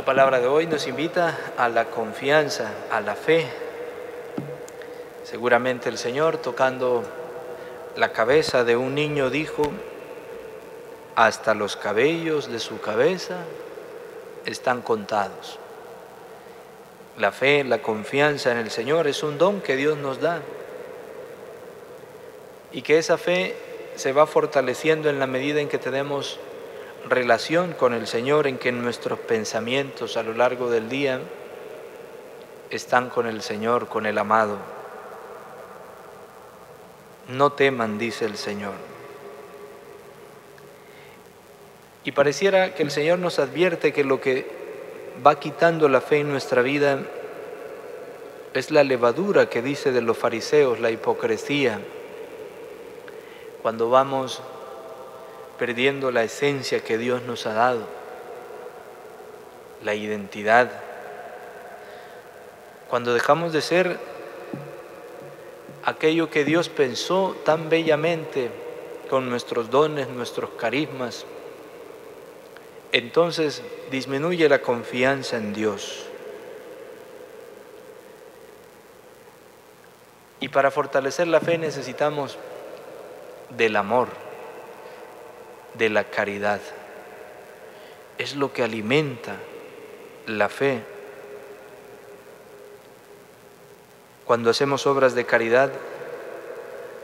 palabra de hoy nos invita a la confianza, a la fe. Seguramente el Señor tocando la cabeza de un niño dijo, hasta los cabellos de su cabeza están contados. La fe, la confianza en el Señor es un don que Dios nos da y que esa fe se va fortaleciendo en la medida en que tenemos relación con el Señor, en que nuestros pensamientos a lo largo del día están con el Señor, con el amado. No teman, dice el Señor. Y pareciera que el Señor nos advierte que lo que va quitando la fe en nuestra vida es la levadura que dice de los fariseos, la hipocresía. Cuando vamos perdiendo la esencia que Dios nos ha dado, la identidad. Cuando dejamos de ser aquello que Dios pensó tan bellamente con nuestros dones, nuestros carismas, entonces disminuye la confianza en Dios. Y para fortalecer la fe necesitamos del amor de la caridad. Es lo que alimenta la fe. Cuando hacemos obras de caridad,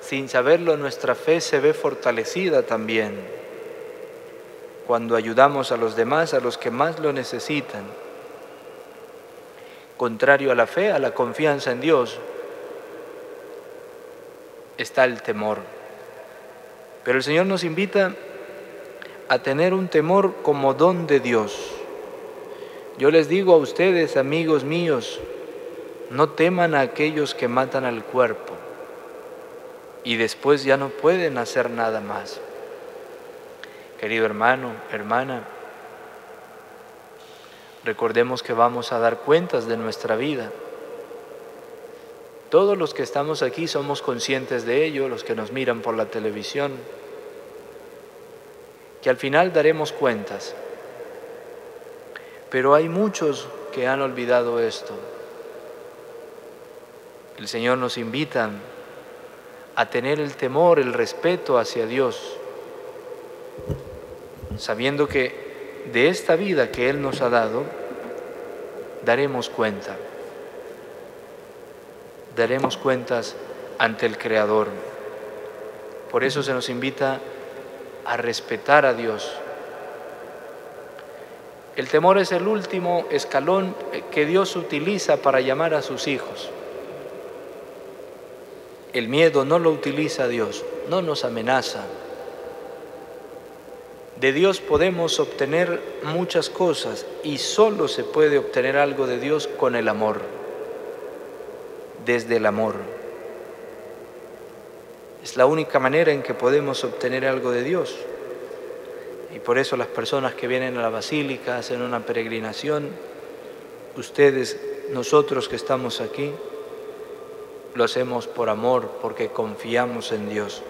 sin saberlo, nuestra fe se ve fortalecida también. Cuando ayudamos a los demás, a los que más lo necesitan. Contrario a la fe, a la confianza en Dios, está el temor. Pero el Señor nos invita a tener un temor como don de Dios. Yo les digo a ustedes, amigos míos, no teman a aquellos que matan al cuerpo y después ya no pueden hacer nada más. Querido hermano, hermana, recordemos que vamos a dar cuentas de nuestra vida. Todos los que estamos aquí somos conscientes de ello, los que nos miran por la televisión, que al final daremos cuentas. Pero hay muchos que han olvidado esto. El Señor nos invita a tener el temor, el respeto hacia Dios, sabiendo que de esta vida que Él nos ha dado, daremos cuenta. Daremos cuentas ante el Creador. Por eso se nos invita a respetar a Dios. El temor es el último escalón que Dios utiliza para llamar a sus hijos. El miedo no lo utiliza Dios, no nos amenaza. De Dios podemos obtener muchas cosas y solo se puede obtener algo de Dios con el amor, desde el amor. Es la única manera en que podemos obtener algo de Dios. Y por eso las personas que vienen a la basílica hacen una peregrinación, ustedes, nosotros que estamos aquí, lo hacemos por amor, porque confiamos en Dios.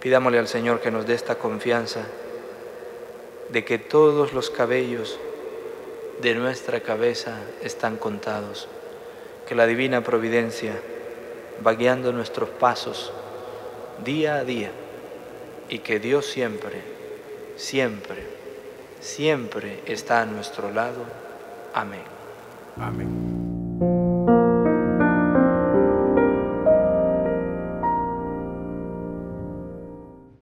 Pidámosle al Señor que nos dé esta confianza de que todos los cabellos de nuestra cabeza están contados, que la divina providencia va guiando nuestros pasos día a día y que Dios siempre, siempre, siempre está a nuestro lado. Amén. Amén.